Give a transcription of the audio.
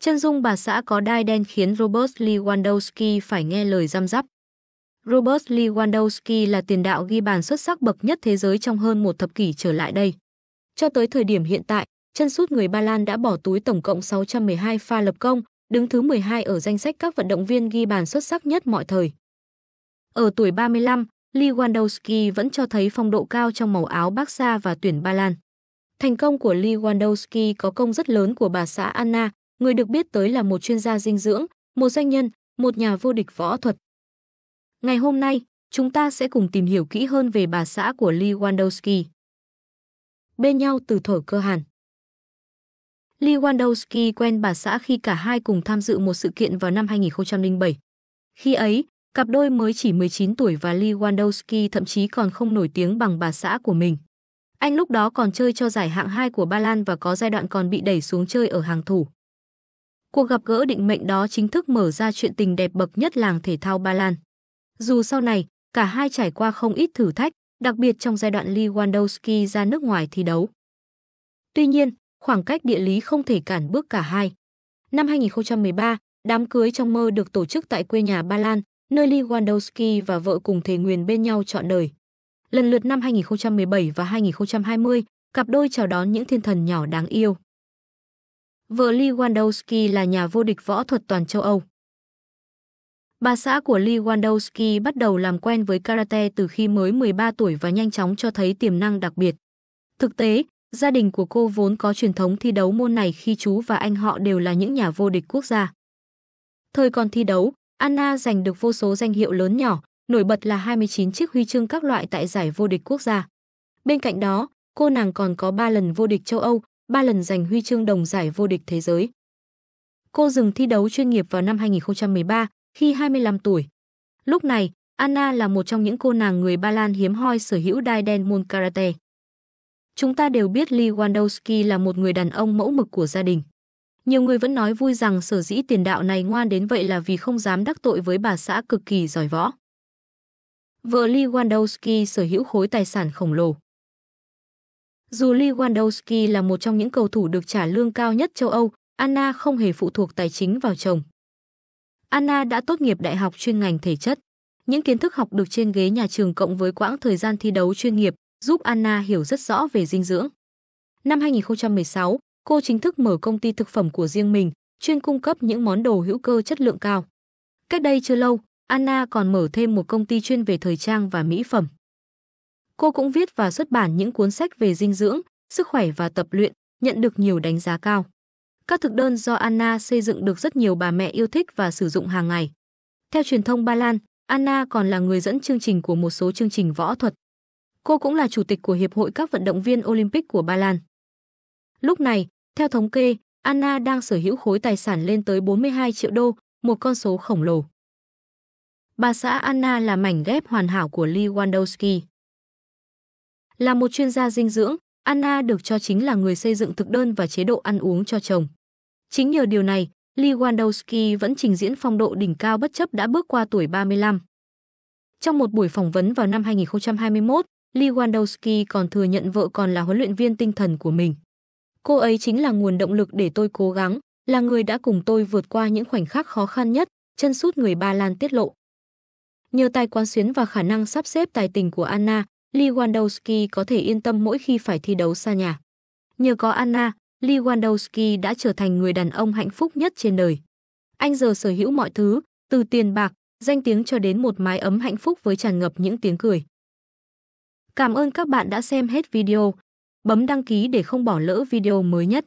Chân dung bà xã có đai đen khiến Robert Lewandowski phải nghe lời răm rắp. Robert Lewandowski là tiền đạo ghi bàn xuất sắc bậc nhất thế giới trong hơn một thập kỷ trở lại đây. Cho tới thời điểm hiện tại, chân sút người Ba Lan đã bỏ túi tổng cộng 612 pha lập công, đứng thứ 12 ở danh sách các vận động viên ghi bàn xuất sắc nhất mọi thời. Ở tuổi 35, Lewandowski vẫn cho thấy phong độ cao trong màu áo Barca và tuyển Ba Lan. Thành công của Lewandowski có công rất lớn của bà xã Anna, người được biết tới là một chuyên gia dinh dưỡng, một doanh nhân, một nhà vô địch võ thuật. Ngày hôm nay, chúng ta sẽ cùng tìm hiểu kỹ hơn về bà xã của Lewandowski. Bên nhau từ thổi cơ hàn. Lewandowski quen bà xã khi cả hai cùng tham dự một sự kiện vào năm 2007. Khi ấy, cặp đôi mới chỉ 19 tuổi và Lewandowski thậm chí còn không nổi tiếng bằng bà xã của mình. Anh lúc đó còn chơi cho giải hạng 2 của Ba Lan và có giai đoạn còn bị đẩy xuống chơi ở hàng thủ. Cuộc gặp gỡ định mệnh đó chính thức mở ra chuyện tình đẹp bậc nhất làng thể thao Ba Lan. Dù sau này, cả hai trải qua không ít thử thách, đặc biệt trong giai đoạn Lewandowski ra nước ngoài thi đấu. Tuy nhiên, khoảng cách địa lý không thể cản bước cả hai. Năm 2013, đám cưới trong mơ được tổ chức tại quê nhà Ba Lan, nơi Lewandowski và vợ cùng thề nguyền bên nhau trọn đời. Lần lượt năm 2017 và 2020, cặp đôi chào đón những thiên thần nhỏ đáng yêu. Vợ Lewandowski là nhà vô địch võ thuật toàn châu Âu. Bà xã của Lewandowski bắt đầu làm quen với karate từ khi mới 13 tuổi và nhanh chóng cho thấy tiềm năng đặc biệt. Thực tế, gia đình của cô vốn có truyền thống thi đấu môn này khi chú và anh họ đều là những nhà vô địch quốc gia. Thời còn thi đấu, Anna giành được vô số danh hiệu lớn nhỏ, nổi bật là 29 chiếc huy chương các loại tại giải vô địch quốc gia. Bên cạnh đó, cô nàng còn có 3 lần vô địch châu Âu, 3 lần giành huy chương đồng giải vô địch thế giới. Cô dừng thi đấu chuyên nghiệp vào năm 2013 khi 25 tuổi. Lúc này, Anna là một trong những cô nàng người Ba Lan hiếm hoi sở hữu đai đen môn karate. Chúng ta đều biết Lewandowski là một người đàn ông mẫu mực của gia đình. Nhiều người vẫn nói vui rằng sở dĩ tiền đạo này ngoan đến vậy là vì không dám đắc tội với bà xã cực kỳ giỏi võ. Vợ Lewandowski sở hữu khối tài sản khổng lồ. Dù Lewandowski là một trong những cầu thủ được trả lương cao nhất châu Âu, Anna không hề phụ thuộc tài chính vào chồng. Anna đã tốt nghiệp đại học chuyên ngành thể chất. Những kiến thức học được trên ghế nhà trường cộng với quãng thời gian thi đấu chuyên nghiệp giúp Anna hiểu rất rõ về dinh dưỡng. Năm 2016, cô chính thức mở công ty thực phẩm của riêng mình, chuyên cung cấp những món đồ hữu cơ chất lượng cao. Cách đây chưa lâu, Anna còn mở thêm một công ty chuyên về thời trang và mỹ phẩm. Cô cũng viết và xuất bản những cuốn sách về dinh dưỡng, sức khỏe và tập luyện, nhận được nhiều đánh giá cao. Các thực đơn do Anna xây dựng được rất nhiều bà mẹ yêu thích và sử dụng hàng ngày. Theo truyền thông Ba Lan, Anna còn là người dẫn chương trình của một số chương trình võ thuật. Cô cũng là chủ tịch của Hiệp hội các vận động viên Olympic của Ba Lan. Lúc này, theo thống kê, Anna đang sở hữu khối tài sản lên tới 42 triệu đô, một con số khổng lồ. Bà xã Anna là mảnh ghép hoàn hảo của Lewandowski. Là một chuyên gia dinh dưỡng, Anna được cho chính là người xây dựng thực đơn và chế độ ăn uống cho chồng. Chính nhờ điều này, Lewandowski vẫn trình diễn phong độ đỉnh cao bất chấp đã bước qua tuổi 35. Trong một buổi phỏng vấn vào năm 2021, Lewandowski còn thừa nhận vợ còn là huấn luyện viên tinh thần của mình. Cô ấy chính là nguồn động lực để tôi cố gắng, là người đã cùng tôi vượt qua những khoảnh khắc khó khăn nhất, chân sút người Ba Lan tiết lộ. Nhờ tài quán xuyến và khả năng sắp xếp tài tình của Anna, Lewandowski có thể yên tâm mỗi khi phải thi đấu xa nhà. Nhờ có Anna, Lewandowski đã trở thành người đàn ông hạnh phúc nhất trên đời. Anh giờ sở hữu mọi thứ, từ tiền bạc, danh tiếng cho đến một mái ấm hạnh phúc với tràn ngập những tiếng cười. Cảm ơn các bạn đã xem hết video. Bấm đăng ký để không bỏ lỡ video mới nhất.